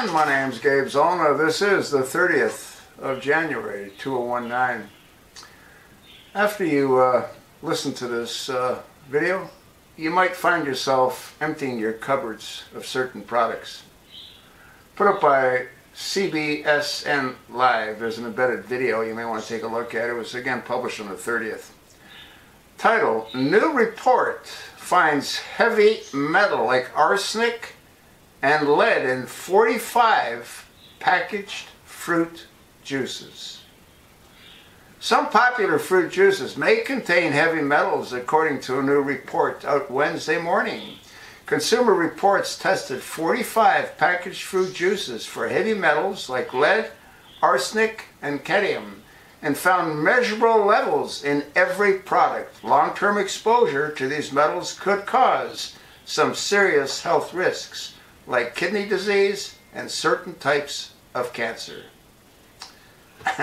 And my name's Gabe Zolna. This is the 30th of January 2019. After you uh, listen to this uh, video, you might find yourself emptying your cupboards of certain products. Put up by CBSN Live, there's an embedded video you may want to take a look at. It was again published on the 30th. Title, New Report Finds Heavy Metal like Arsenic and Lead in 45 Packaged Fruit Juices. Some popular fruit juices may contain heavy metals according to a new report out Wednesday morning. Consumer Reports tested 45 packaged fruit juices for heavy metals like lead, arsenic, and cadmium and found measurable levels in every product. Long-term exposure to these metals could cause some serious health risks like kidney disease and certain types of cancer.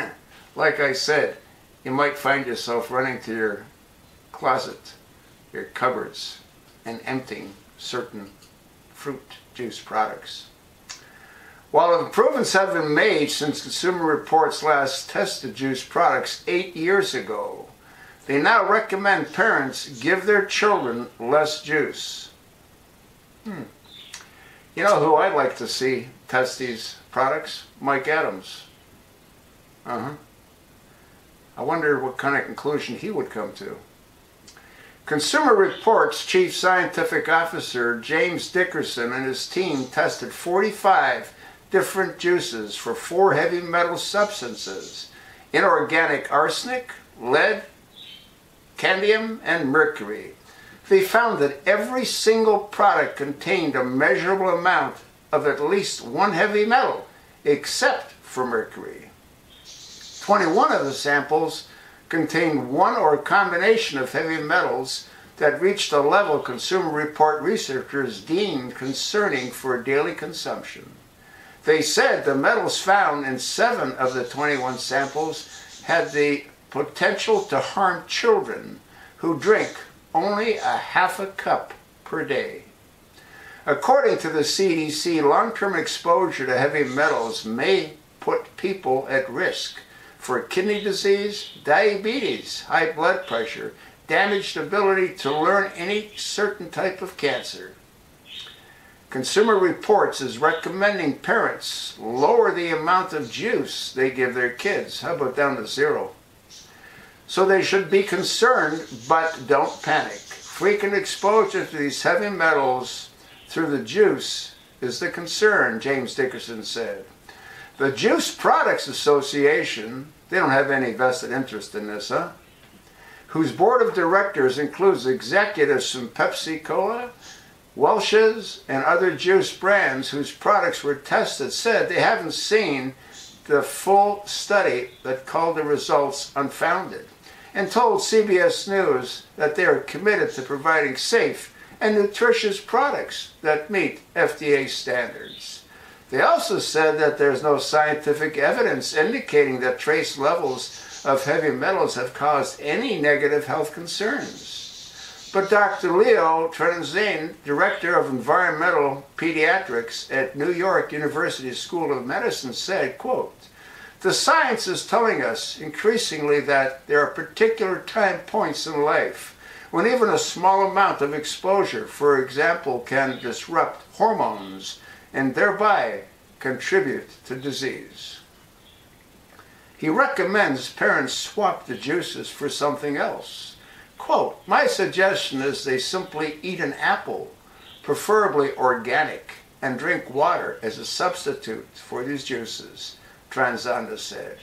like I said, you might find yourself running to your closet, your cupboards, and emptying certain fruit juice products. While improvements have been made since Consumer Reports last tested juice products eight years ago, they now recommend parents give their children less juice. Hmm. You know who I'd like to see test these products? Mike Adams. Uh-huh. I wonder what kind of conclusion he would come to. Consumer Reports Chief Scientific Officer James Dickerson and his team tested 45 different juices for four heavy metal substances inorganic arsenic, lead, cadmium, and mercury. They found that every single product contained a measurable amount of at least one heavy metal, except for mercury. 21 of the samples contained one or a combination of heavy metals that reached a level Consumer Report researchers deemed concerning for daily consumption. They said the metals found in seven of the 21 samples had the potential to harm children who drink only a half a cup per day. According to the CDC, long-term exposure to heavy metals may put people at risk for kidney disease, diabetes, high blood pressure, damaged ability to learn any certain type of cancer. Consumer Reports is recommending parents lower the amount of juice they give their kids. How about down to zero? So they should be concerned, but don't panic. Frequent exposure to these heavy metals through the juice is the concern, James Dickerson said. The Juice Products Association they don't have any vested interest in this, huh? Whose board of directors includes executives from Pepsi Cola, Welch's, and other juice brands whose products were tested, said they haven't seen the full study that called the results unfounded and told CBS News that they are committed to providing safe and nutritious products that meet FDA standards. They also said that there's no scientific evidence indicating that trace levels of heavy metals have caused any negative health concerns. But Dr. Leo Trasande, Director of Environmental Pediatrics at New York University School of Medicine, said, quote, the science is telling us increasingly that there are particular time points in life when even a small amount of exposure, for example, can disrupt hormones and thereby contribute to disease. He recommends parents swap the juices for something else. Quote, my suggestion is they simply eat an apple, preferably organic, and drink water as a substitute for these juices, Trasande said.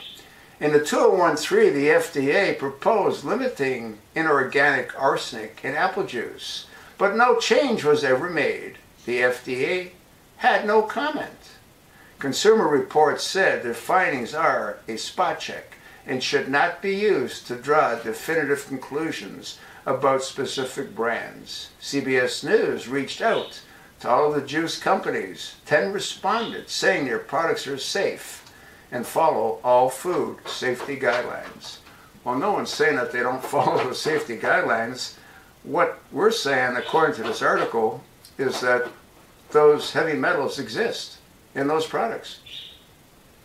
In the 2013, the FDA proposed limiting inorganic arsenic in apple juice, but no change was ever made. The FDA had no comment. Consumer Reports said their findings are a spot check and should not be used to draw definitive conclusions about specific brands. CBS News reached out to all the juice companies. Ten responded saying their products are safe and follow all food safety guidelines. Well, no one's saying that they don't follow the safety guidelines. What we're saying, according to this article, is that those heavy metals exist in those products.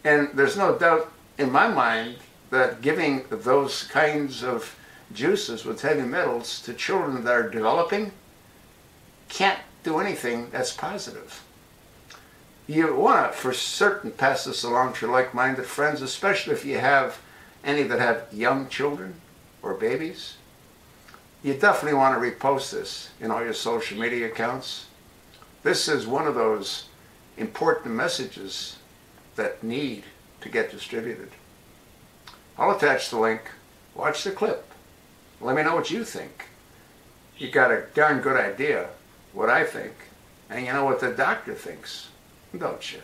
And there's no doubt in my mind that giving those kinds of juices with heavy metals to children that are developing can't do anything that's positive. You want to, for certain, pass this along to your like-minded friends, especially if you have any that have young children or babies. You definitely want to repost this in all your social media accounts. This is one of those important messages that need to get distributed. I'll attach the link. Watch the clip. Let me know what you think. You got a darn good idea what I think, and you know what the doctor thinks, don't you?